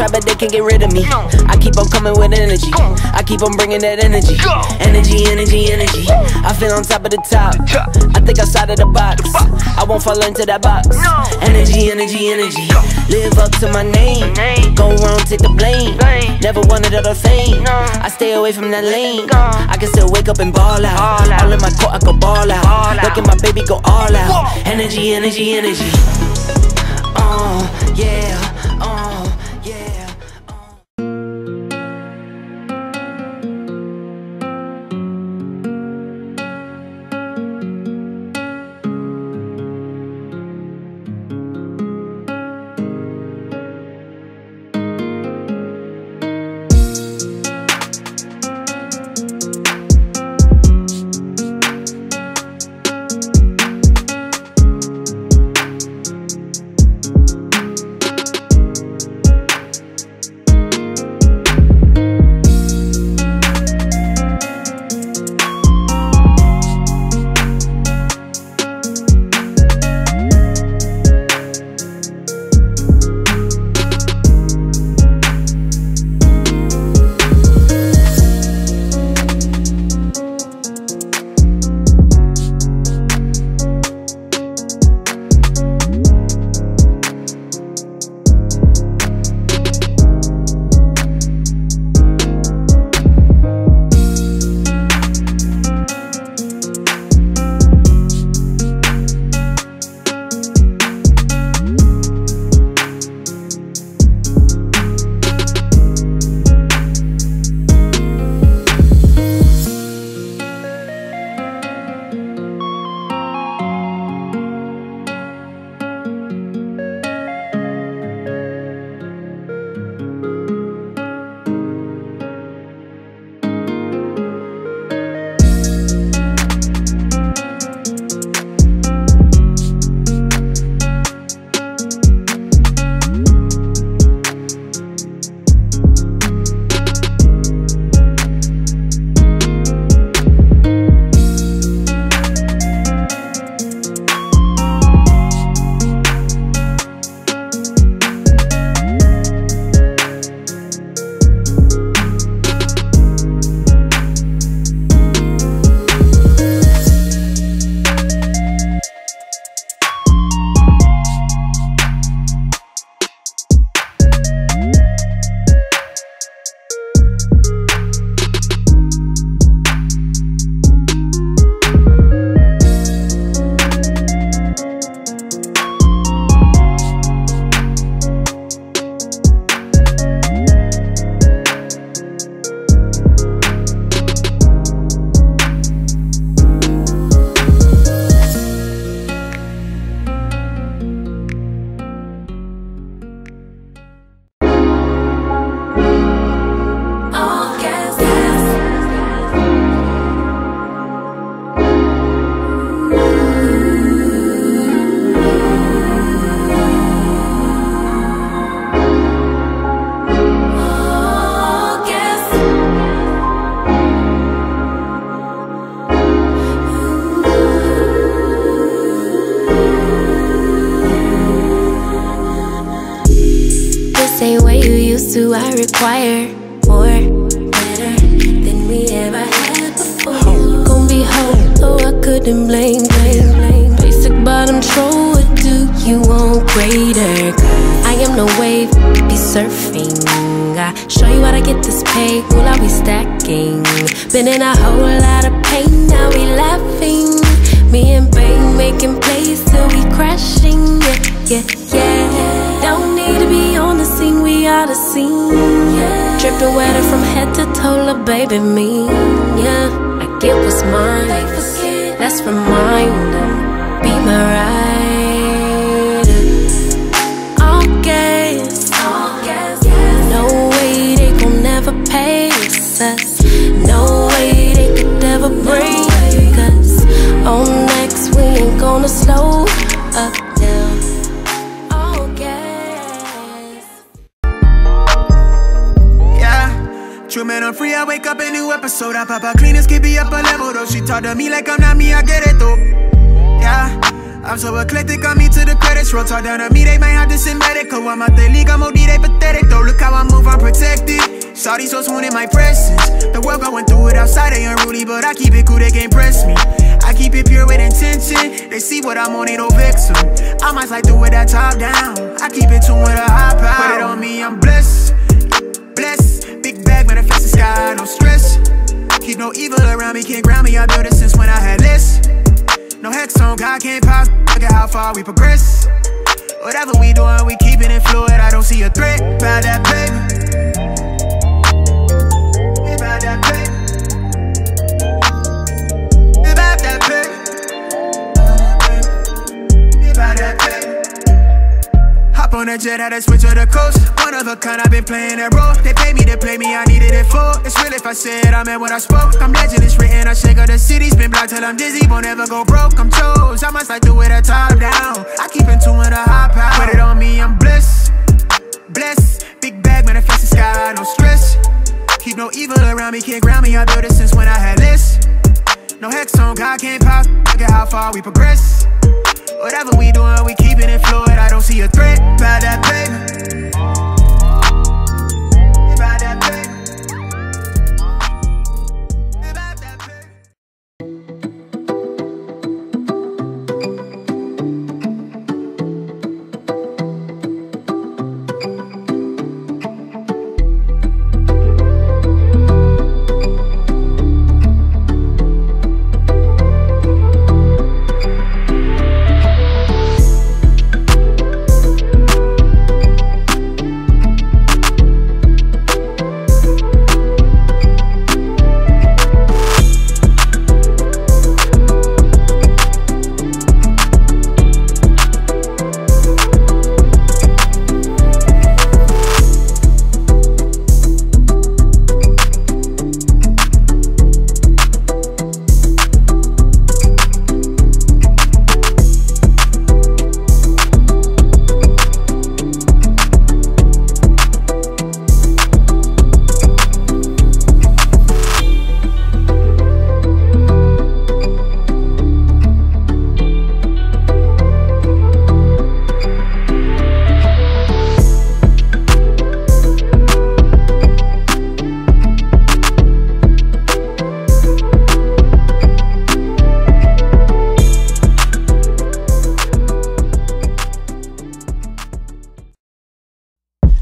try, but they can't get rid of me. I keep on coming with energy. I keep on bringing that energy. Energy, energy, energy. I feel on top of the top. I think outside of the box. I won't fall into that box. Energy, energy, energy. Live up to my name. Go wrong, take the blame. Never wanted other fame. I stay away from that lane. I can still wake up and ball out. All in my court, I go ball out. At my baby go all out. Energy, energy, energy. Oh, yeah. Oh, you. I require more, better than we ever had before. Gon' be whole, though I couldn't blame, blame, blame. Basic bottom troll, what do you want greater? I am no wave, be surfing. I show you how to get this pay, ooh, I be stacking. Been in a whole lot of pain, now we laughing. Me and Bang making plays till we crashing, yeah, yeah, yeah. Are the scene. Yeah. Dripped the from head to toe, lil' baby me. Yeah, I get what's mine. Let's remind them, be my ride. All gas, no way they gon' never pace us. No way they could ever break us. On next, we ain't gonna slow up I wake up a new episode. I pop a clean and skip up a level though. She talk to me like I'm not me. I get it though. Yeah. I'm so eclectic, I'm me to the credits. Roll talk down to me, they might have to send medical. I'm out the league, I'm OD, they pathetic. Though, look how I move, I'm protected. Saudi so swoon in my presence. The world going through it outside, they unruly, but I keep it cool, they can't press me. I keep it pure with intention. They see what I'm on, ain't no vixen. I might slide through with that top down. I keep it tuned with a high power. Put it on me, I'm blessed. Blessed. Bag, manifest the sky, no stress. Keep no evil around me, can't ground me. I built it since when I had less. No hex on, God can't pause. Look at how far we progress. Whatever we doing, we keeping it fluid. I don't see a threat. About that paper. About that paper. On a jet, had to switch to the coast. One of a kind, I've been playing that role. They pay me to play me, I needed it for. It's real if I said I meant what I spoke. I'm legend, it's written. I shake up the city, spin block till I'm dizzy. Won't ever go broke. I'm chose. I must like do it a top down. I keep in tune with a high power. Put it on me, I'm blessed. Blessed. Big bag, manifest the sky, no stress. Keep no evil around me, can't ground me. I built it since when I had less. No hex on, God can't pop. Look at how far we progress. Whatever we doing, we keeping it fluid. I don't see a threat. About that paper.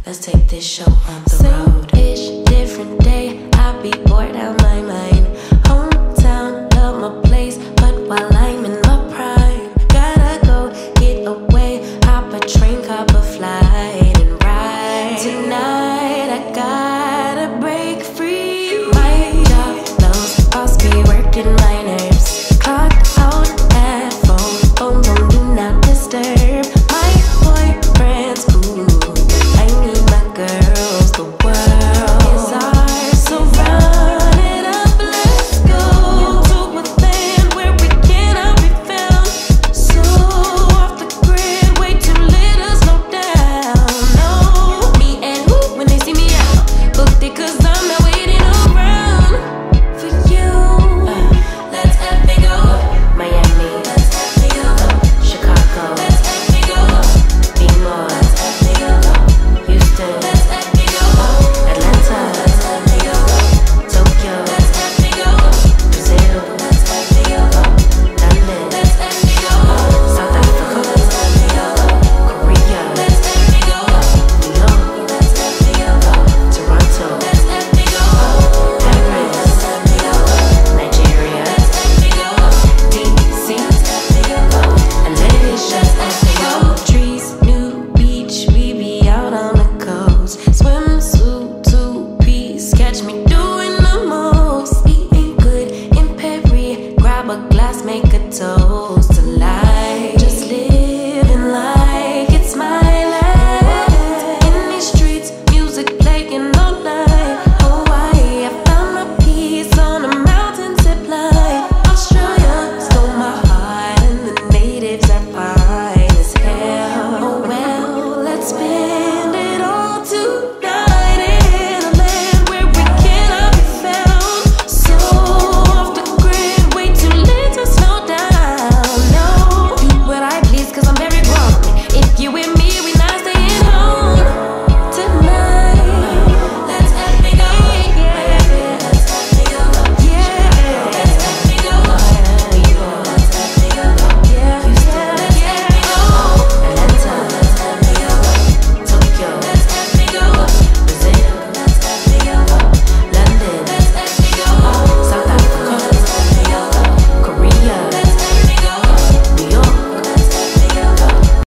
Let's take this show on the Same road. Same-ish, different day. I be bored out my mind. Hometown, love my place, but while I'm in my prime, gotta go get away. Hop a train, cop a flight, and ride tonight. I gotta break free. My job, those boss be working my